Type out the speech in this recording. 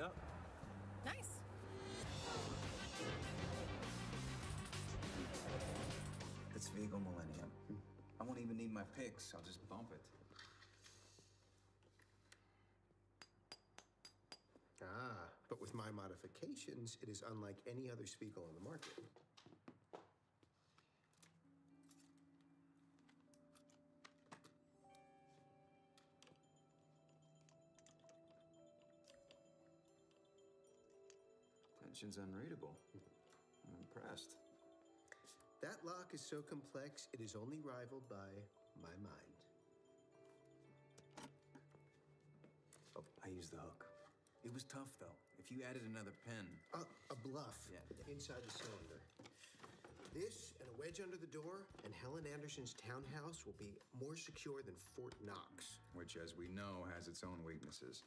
Yep. Nice. It's Vigo Millennium. I won't even need my picks. I'll just bump it. Ah, but with my modifications, it is unlike any other Spiegel on the market. Tension's unreadable. I'm impressed. That lock is so complex, it is only rivaled by my mind. Oh, I used the hook. It was tough, though. If you added another pin. Uh, a bluff Yeah. inside the cylinder. This and a wedge under the door, and Helen Anderson's townhouse will be more secure than Fort Knox. Which, as we know, has its own weaknesses.